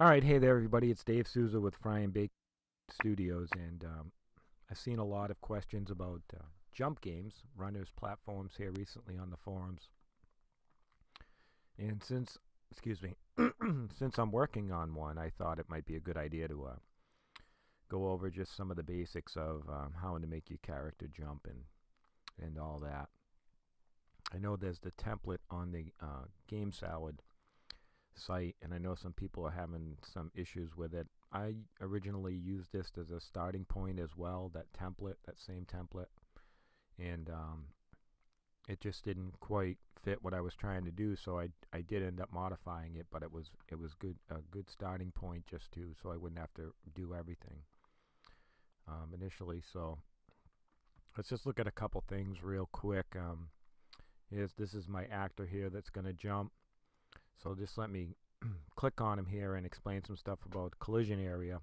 All right, hey there, everybody. It's Dave Souza with Fry and Bake Studios, and um, I've seen a lot of questions about uh, jump games, runners platforms here recently on the forums. And since, excuse me, since I'm working on one, I thought it might be a good idea to uh, go over just some of the basics of um, how to make your character jump and and all that. I know there's the template on the uh, GameSalad site, and I know some people are having some issues with it. I originally used this as a starting point as well, that template, that same template, and um, it just didn't quite fit what I was trying to do. So I I did end up modifying it, but it was it was good a good starting point just to so I wouldn't have to do everything um, initially. So let's just look at a couple things real quick. Um, here's this is my actor here that's going to jump. So just let me click on him here and explain some stuff about collision area.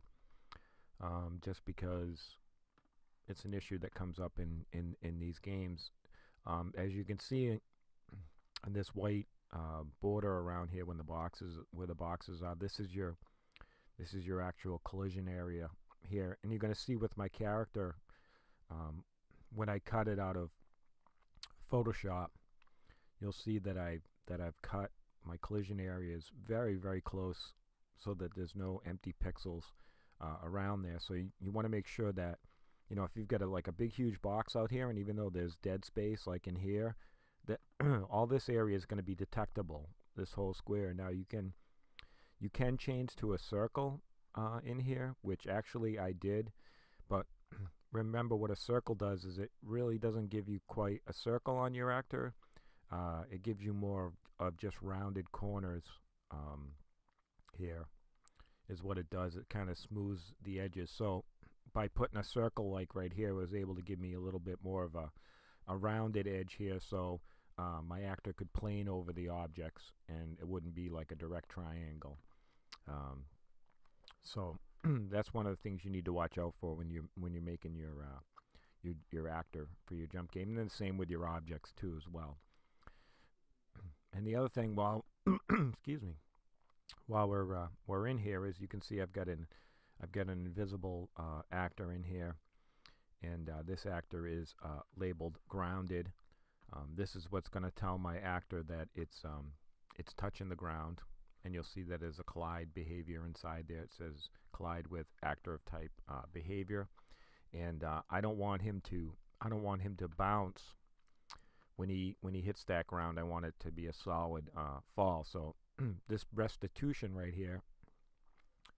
Um, just because it's an issue that comes up in in in these games. Um, as you can see on this white uh, border around here, when the boxes where the boxes are, this is your this is your actual collision area here, and you're going to see with my character um, when I cut it out of Photoshop, you'll see that I that I've cut my collision area is very very close so that there's no empty pixels uh, around there. So you, you want to make sure that you know if you've got a, like a big huge box out here, and even though there's dead space like in here, that all this area is going to be detectable. This whole square. Now you can you can change to a circle uh, in here, which actually I did, but remember what a circle does is it really doesn't give you quite a circle on your actor. Uh, it gives you more of just rounded corners um, here is what it does. It kind of smooths the edges. So by putting a circle like right here, it was able to give me a little bit more of a, a rounded edge here. So uh, my actor could plane over the objects and it wouldn't be like a direct triangle. Um, so that's one of the things you need to watch out for when you when you're making your uh, your your actor for your jump game, and then same with your objects too as well. And the other thing, while excuse me, while we're uh, we're in here, is you can see I've got an I've got an invisible uh, actor in here, and uh, this actor is uh, labeled grounded. Um, this is what's going to tell my actor that it's um, it's touching the ground and you'll see that there's a collide behavior inside there. It says collide with actor of type uh, behavior, and uh, I don't want him to I don't want him to bounce when he when he hits that ground. I want it to be a solid uh, fall. So this restitution right here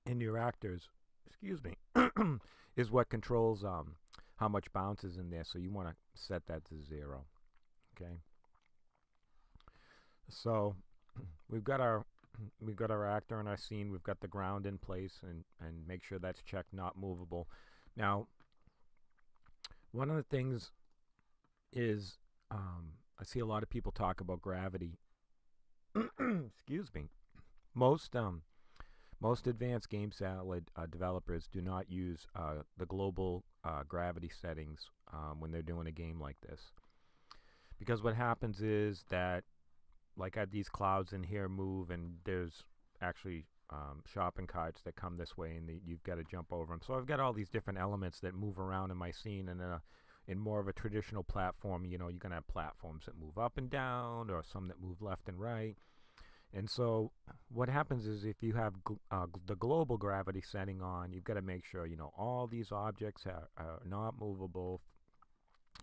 in your actors, excuse me, is what controls um, how much bounce is in there. So you want to set that to zero. Okay. So we've got our we've got our actor in our scene, we've got the ground in place, and, and make sure that's checked, not movable. Now, one of the things is um, I see a lot of people talk about gravity. Excuse me. Most um, most advanced GameSalad uh, developers do not use uh, the global uh, gravity settings um, when they're doing a game like this. Because what happens is that like I, these clouds in here move, and there's actually um, shopping carts that come this way, and the, you've got to jump over them. So I've got all these different elements that move around in my scene, and in, a, in more of a traditional platform, you know, you're gonna have platforms that move up and down, or some that move left and right. And so what happens is if you have gl uh, the global gravity setting on, you've got to make sure, you know, all these objects are, are not movable.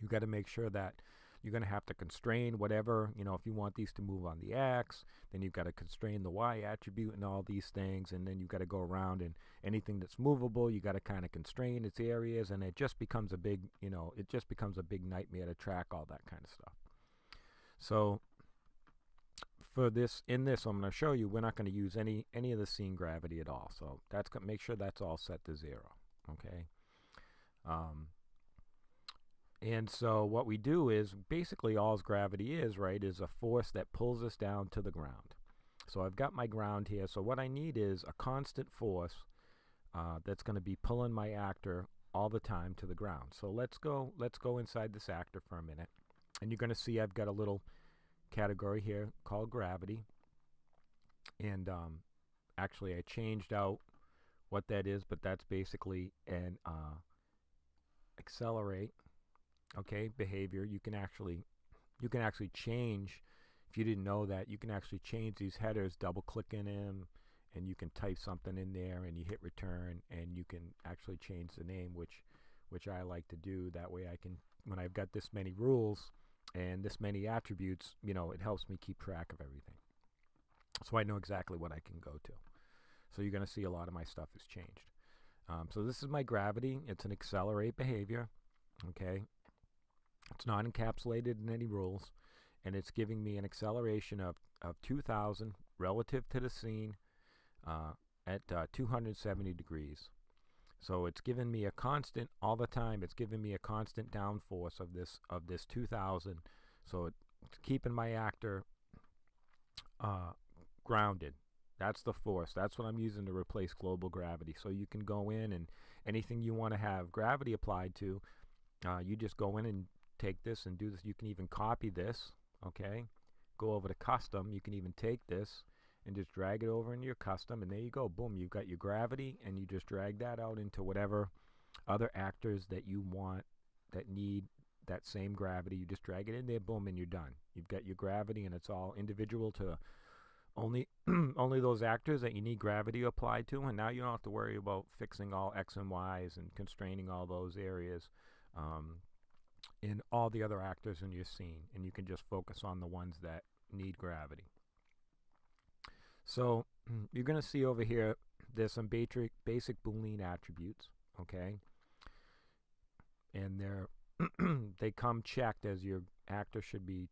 You've got to make sure that you're going to have to constrain whatever, you know, if you want these to move on the X, then you've got to constrain the Y attribute and all these things. And then you've got to go around and anything that's movable, you got to kind of constrain its areas. And it just becomes a big, you know, it just becomes a big nightmare to track all that kind of stuff. So for this, in this, I'm going to show you, we're not going to use any, any of the scene gravity at all. So that's going to make sure that's all set to zero. Okay. Um, and so what we do is basically all gravity is, right, is a force that pulls us down to the ground. So I've got my ground here. So what I need is a constant force uh, that's going to be pulling my actor all the time to the ground. So let's go let's go inside this actor for a minute. And you're going to see I've got a little category here called gravity. And um, actually I changed out what that is, but that's basically an uh, accelerate okay behavior. You can actually you can actually change if you didn't know that you can actually change these headers double clicking them and you can type something in there and you hit return and you can actually change the name which which I like to do. That way I can when I've got this many rules and this many attributes you know it helps me keep track of everything. So I know exactly what I can go to. So you're going to see a lot of my stuff has changed. Um, so this is my gravity. It's an accelerate behavior okay it's not encapsulated in any rules and it's giving me an acceleration of, of 2000 relative to the scene uh, at uh, 270 degrees. So it's given me a constant all the time. It's giving me a constant downforce of this of this 2000. So it's keeping my actor uh, grounded. That's the force. That's what I'm using to replace global gravity. So you can go in and anything you want to have gravity applied to, uh, you just go in and take this and do this. You can even copy this, okay? Go over to custom. You can even take this and just drag it over into your custom and there you go boom you've got your gravity and you just drag that out into whatever other actors that you want that need that same gravity you just drag it in there boom and you're done you've got your gravity and it's all individual to only only those actors that you need gravity applied to and now you don't have to worry about fixing all x and y's and constraining all those areas um, in all the other actors in your scene and you can just focus on the ones that need gravity so you're going to see over here, there's some basic, basic Boolean attributes, okay? And they're they come checked as your actor should be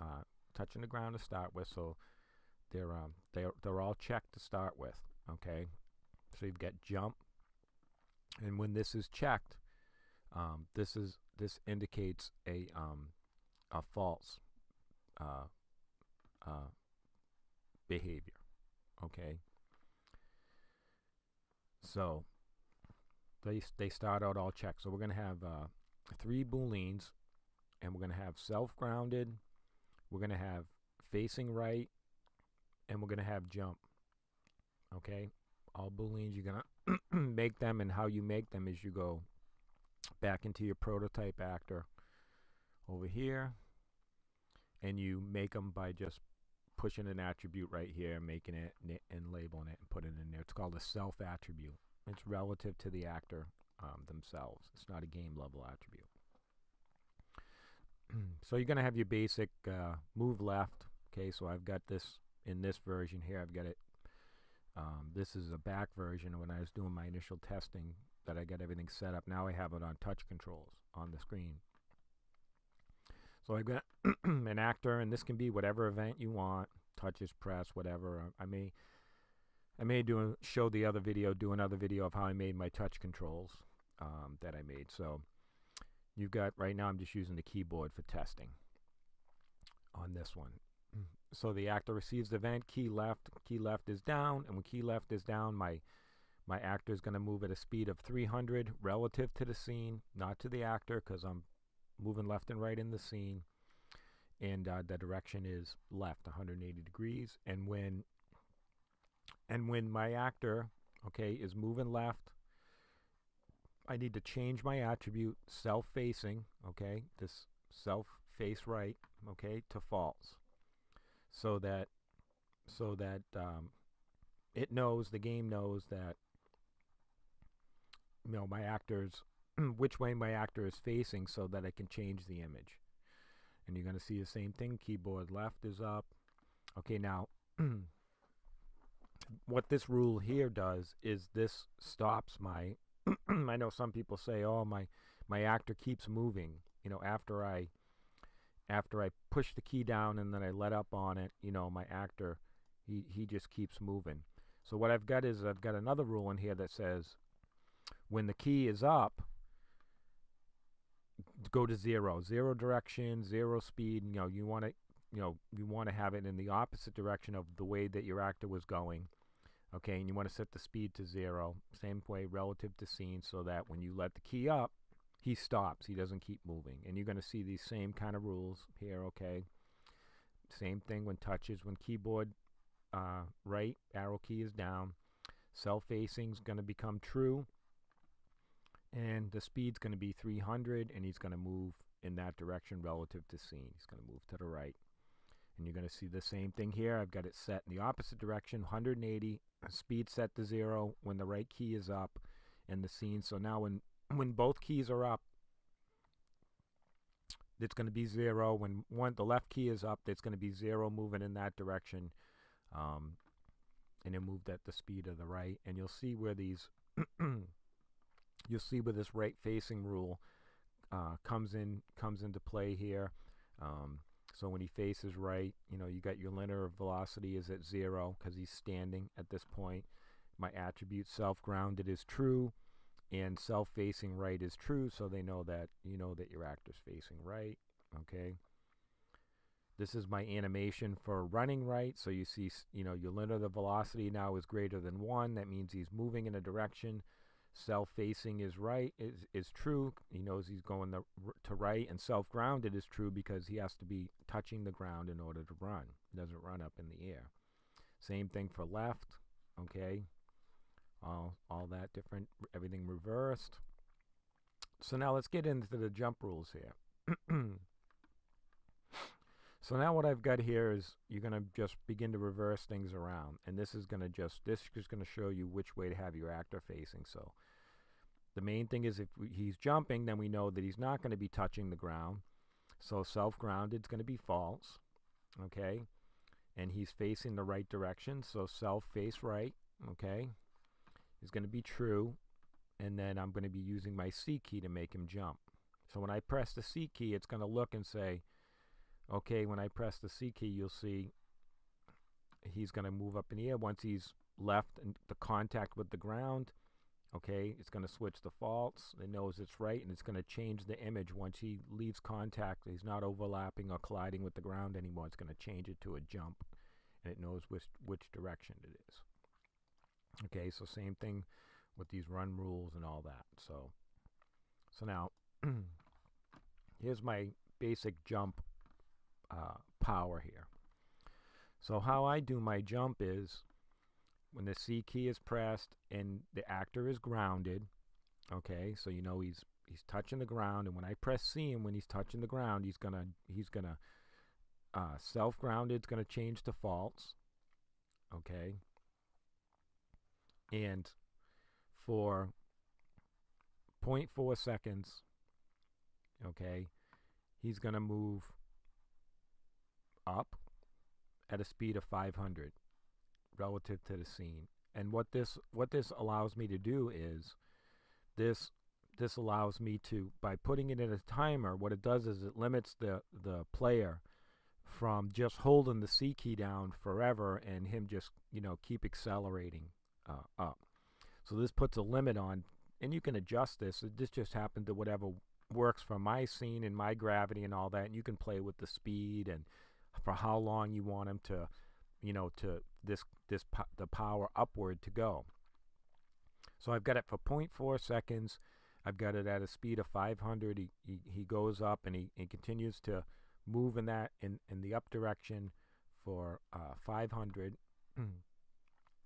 uh, touching the ground to start with. So they're um, they're they're all checked to start with, okay? So you've got jump, and when this is checked, um, this is this indicates a um, a false uh, uh, behavior. Okay. So they they start out all checked. So we're gonna have uh, three booleans, and we're gonna have self-grounded. We're gonna have facing right, and we're gonna have jump. Okay, all booleans. You're gonna make them, and how you make them is you go back into your prototype actor over here, and you make them by just pushing an attribute right here, making it and labeling it and putting it in there. It's called a self attribute. It's relative to the actor um, themselves. It's not a game level attribute. so you're going to have your basic uh, move left. Okay, so I've got this in this version here. I've got it. Um, this is a back version when I was doing my initial testing that I got everything set up. Now I have it on touch controls on the screen. So I've got an actor, and this can be whatever event you want, touches, press, whatever. I may, I may do a, show the other video, do another video of how I made my touch controls um, that I made. So you've got right now. I'm just using the keyboard for testing on this one. So the actor receives the event. Key left. Key left is down, and when key left is down, my my actor is going to move at a speed of 300 relative to the scene, not to the actor, because I'm moving left and right in the scene. And uh, the direction is left 180 degrees. And when and when my actor okay is moving left I need to change my attribute self facing okay this self face right okay to false. So that so that um, it knows the game knows that you know my actors which way my actor is facing so that I can change the image. And you're going to see the same thing. Keyboard left is up. Okay, now what this rule here does is this stops my I know some people say, "Oh, my my actor keeps moving." You know, after I after I push the key down and then I let up on it, you know, my actor he he just keeps moving. So what I've got is I've got another rule in here that says when the key is up, go to zero, zero direction, zero speed. You know, you want to, you know, you want to have it in the opposite direction of the way that your actor was going. Okay, and you want to set the speed to zero, same way relative to scene, so that when you let the key up, he stops. He doesn't keep moving. And you're going to see these same kind of rules here. Okay, same thing when touches, when keyboard uh, right, arrow key is down. Self facing is going to become true. And the speed's going to be 300, and he's going to move in that direction relative to scene. He's going to move to the right. And you're going to see the same thing here. I've got it set in the opposite direction, 180, speed set to zero when the right key is up in the scene. So now when, when both keys are up, it's going to be zero. When one the left key is up, it's going to be zero moving in that direction. Um, and it moved at the speed of the right. And you'll see where these, you'll see where this right facing rule uh, comes in comes into play here. Um, so when he faces right, you know, you got your linear velocity is at zero because he's standing at this point. My attribute self-grounded is true and self-facing right is true so they know that you know that your actor's facing right okay this is my animation for running right so you see you know your linear velocity now is greater than one that means he's moving in a direction self-facing is right is is true. He knows he's going the, to right and self-grounded is true because he has to be touching the ground in order to run. He doesn't run up in the air. Same thing for left okay? All all that different everything reversed. So now let's get into the jump rules here so now what I've got here is you're going to just begin to reverse things around and this is going to just this is going to show you which way to have your actor facing. So the main thing is if he's jumping then we know that he's not going to be touching the ground. So self-grounded is going to be false okay? And he's facing the right direction so self face right okay? Is going to be true and then I'm going to be using my C key to make him jump. So when I press the C key it's going to look and say okay when I press the C key you'll see he's going to move up in air. Once he's left in the contact with the ground okay it's going to switch the false. It knows it's right and it's going to change the image. Once he leaves contact he's not overlapping or colliding with the ground anymore. It's going to change it to a jump and it knows which which direction it is. Okay, so same thing with these run rules and all that. So, so now here's my basic jump uh, power here. So how I do my jump is when the C key is pressed and the actor is grounded, okay, so you know he's he's touching the ground, and when I press C and when he's touching the ground, he's gonna he's gonna uh, self grounded is gonna change to false, okay, and for 0.4 seconds okay he's to move up at a speed of 500 relative to the scene and what this what this allows me to do is this this allows me to by putting it in a timer what it does is it limits the the player from just holding the C key down forever and him just you know keep accelerating uh, up. So this puts a limit on, and you can adjust this. This just happened to whatever works for my scene and my gravity and all that. And you can play with the speed and for how long you want him to, you know, to this this the power upward to go. So I've got it for 0.4 seconds. I've got it at a speed of 500. He, he, he goes up and he, he continues to move in that in, in the up direction for uh, 500.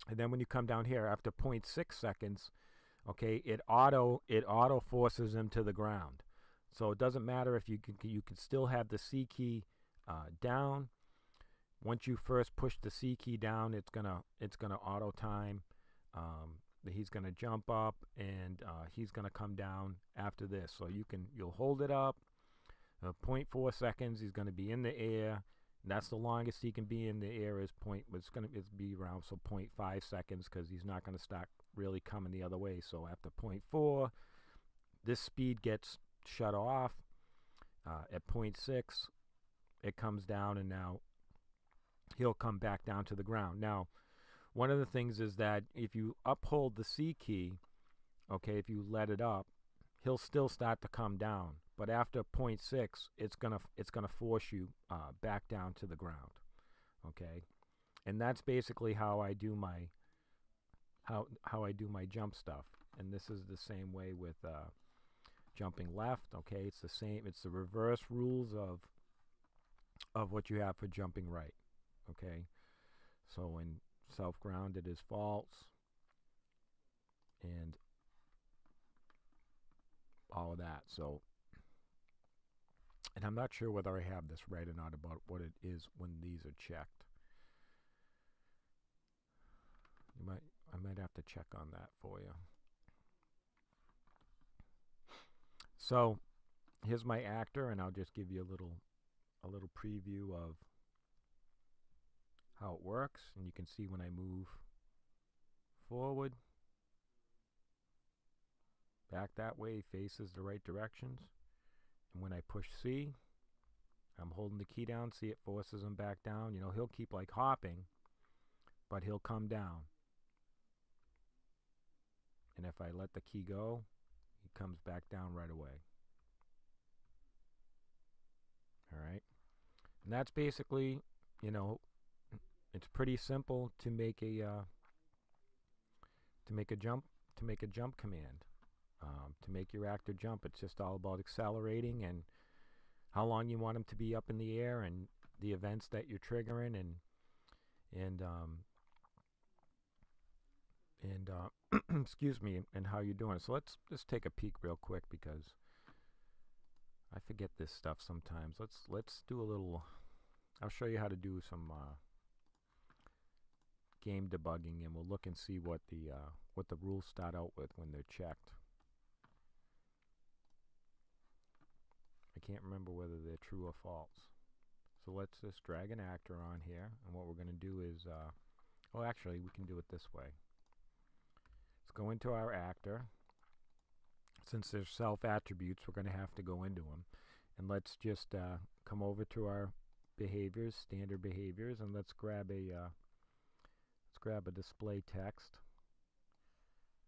And then when you come down here after 0.6 seconds, okay, it auto it auto forces him to the ground. So it doesn't matter if you can you can still have the C key uh, down. Once you first push the C key down, it's gonna it's gonna auto time. Um, he's gonna jump up and uh, he's gonna come down after this. So you can you'll hold it up. Uh, 0.4 seconds. He's gonna be in the air. That's the longest he can be in the air is point. It's to it's be around so 0.5 seconds because he's not to start really coming the other way. So after 0.4, this speed gets shut off. Uh, at 0.6, it comes down, and now he'll come back down to the ground. Now, one of the things is that if you uphold the C key, okay, if you let it up, he'll still start to come down. But after 0.6, it's gonna it's gonna force you uh, back down to the ground. Okay, and that's basically how I do my how how I do my jump stuff. And this is the same way with uh, jumping left. Okay, it's the same. It's the reverse rules of of what you have for jumping right. Okay, So when self-grounded is false and all of that. So and I'm not sure whether I have this right or not about what it is when these are checked. You might I might have to check on that for you. So here's my actor and I'll just give you a little a little preview of how it works and you can see when I move forward. Back that way faces the right directions. And when I push C I'm holding the key down see it forces him back down. You know he'll keep like hopping but he'll come down. And if I let the key go he comes back down right away. All right and that's basically you know it's pretty simple to make a uh, to make a jump to make a jump command. Um, to make your actor jump it's just all about accelerating and how long you want them to be up in the air and the events that you're triggering and and um, and uh, excuse me and how you're doing so let's just take a peek real quick because I forget this stuff sometimes let's let's do a little I'll show you how to do some uh, game debugging and we'll look and see what the uh, what the rules start out with when they're checked. I can't remember whether they're true or false. So let's just drag an actor on here and what we're going to do is, uh, oh actually we can do it this way. Let's go into our actor. Since there's self attributes we're going to have to go into them. And let's just uh, come over to our behaviors, standard behaviors, and let's grab a uh, let's grab a display text,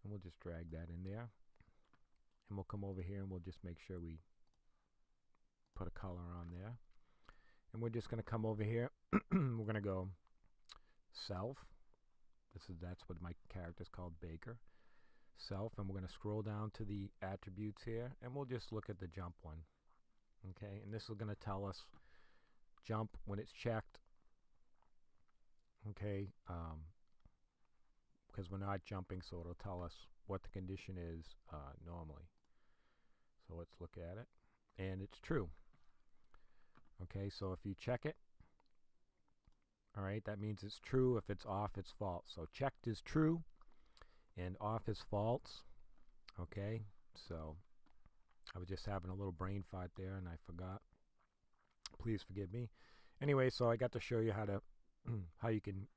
and we'll just drag that in there, and we'll come over here and we'll just make sure we put a color on there, and we're just going to come over here. we're going to go self. This is that's what my character is called, Baker. Self, and we're going to scroll down to the attributes here, and we'll just look at the jump one. Okay, and this is going to tell us jump when it's checked. Okay, um, because we're not jumping, so it'll tell us what the condition is uh, normally. So let's look at it. And it's true. Okay, so if you check it, all right, that means it's true. If it's off, it's false. So checked is true, and off is false. Okay, so I was just having a little brain fart there, and I forgot please forgive me. Anyway, so I got to show you how to how you can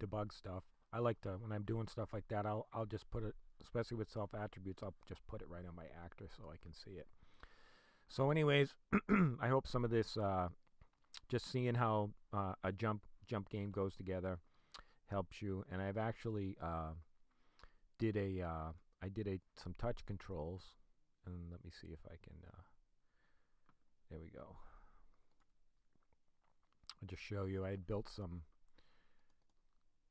debug stuff. I like to when I'm doing stuff like that, I'll I'll just put it, especially with self attributes, I'll just put it right on my actor so I can see it. So, anyways, I hope some of this, uh, just seeing how uh, a jump jump game goes together, helps you. And I've actually uh, did a uh, I did a some touch controls, and let me see if I can. Uh, there we go. I'll just show you I had built some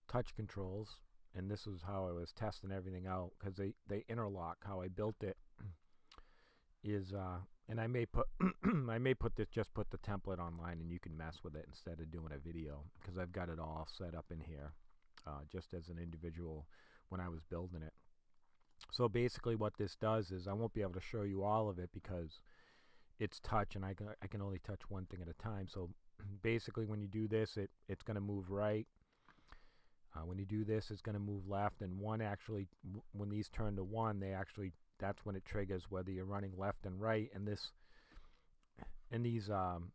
touch controls and this is how I was testing everything out because they, they interlock how I built it is uh, and I may put I may put this just put the template online and you can mess with it instead of doing a video because I've got it all set up in here uh, just as an individual when I was building it. So basically what this does is I won't be able to show you all of it because it's touch and I can, I can only touch one thing at a time. So basically when you do this it it's going to move right. Uh, when you do this it's going to move left and one actually when these turn to one they actually that's when it triggers whether you're running left and right. And this and these um,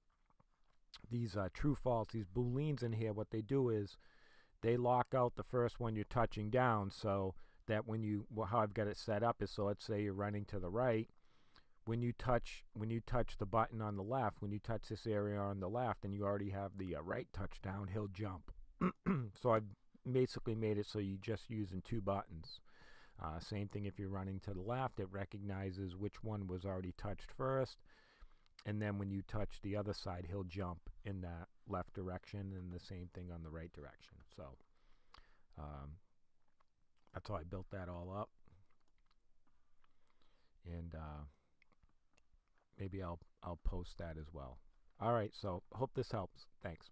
these uh, true false these booleans in here what they do is they lock out the first one you're touching down so that when you well, how I've got it set up is so let's say you're running to the right when you touch when you touch the button on the left, when you touch this area on the left, and you already have the uh, right touchdown he'll jump. so I've basically made it so you just using two buttons. Uh, same thing if you're running to the left, it recognizes which one was already touched first, and then when you touch the other side, he'll jump in that left direction, and the same thing on the right direction. So um, that's how I built that all up. And uh, maybe I'll I'll post that as well. All right, so hope this helps. Thanks.